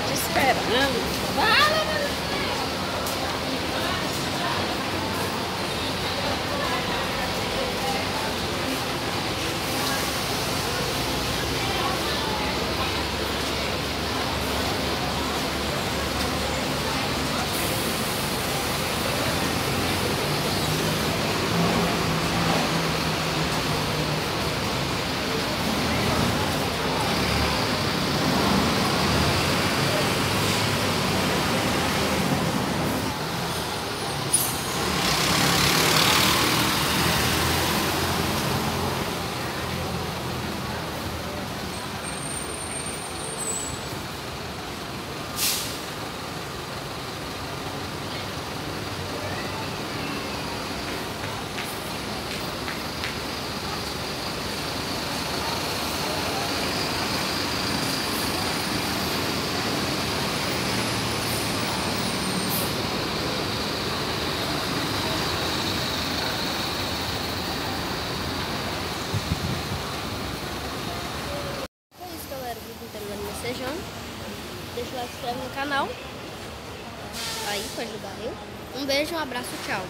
te esperando. Fala, Deixa o like, se inscreve no canal. Aí, pra ajudar eu. Um beijo, um abraço, tchau.